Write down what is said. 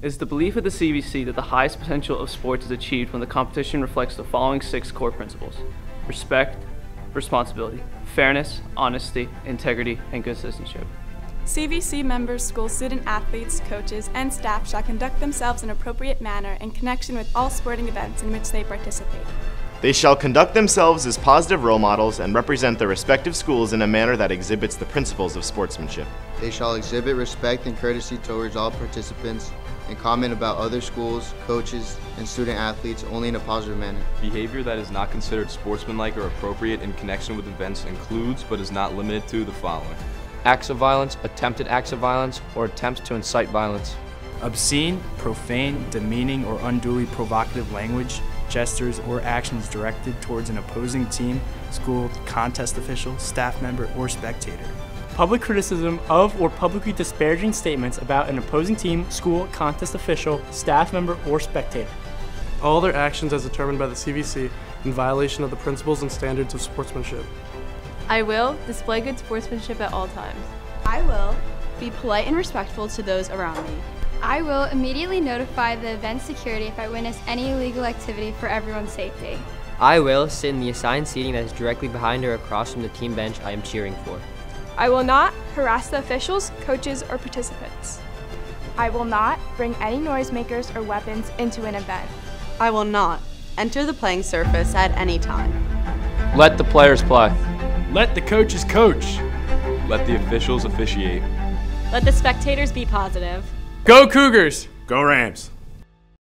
It is the belief of the CVC that the highest potential of sports is achieved when the competition reflects the following six core principles respect, responsibility, fairness, honesty, integrity, and good citizenship. CVC members, school student athletes, coaches, and staff shall conduct themselves in appropriate manner in connection with all sporting events in which they participate. They shall conduct themselves as positive role models and represent their respective schools in a manner that exhibits the principles of sportsmanship. They shall exhibit respect and courtesy towards all participants and comment about other schools, coaches, and student athletes only in a positive manner. Behavior that is not considered sportsmanlike or appropriate in connection with events includes but is not limited to the following acts of violence, attempted acts of violence, or attempts to incite violence. Obscene, profane, demeaning, or unduly provocative language, gestures, or actions directed towards an opposing team, school, contest official, staff member, or spectator. Public criticism of or publicly disparaging statements about an opposing team, school, contest official, staff member, or spectator. All their actions as determined by the CVC in violation of the principles and standards of sportsmanship. I will display good sportsmanship at all times. I will be polite and respectful to those around me. I will immediately notify the event security if I witness any illegal activity for everyone's safety. I will sit in the assigned seating that is directly behind or across from the team bench I am cheering for. I will not harass the officials, coaches, or participants. I will not bring any noisemakers or weapons into an event. I will not enter the playing surface at any time. Let the players play. Let the coaches coach. Let the officials officiate. Let the spectators be positive. Go Cougars! Go Rams!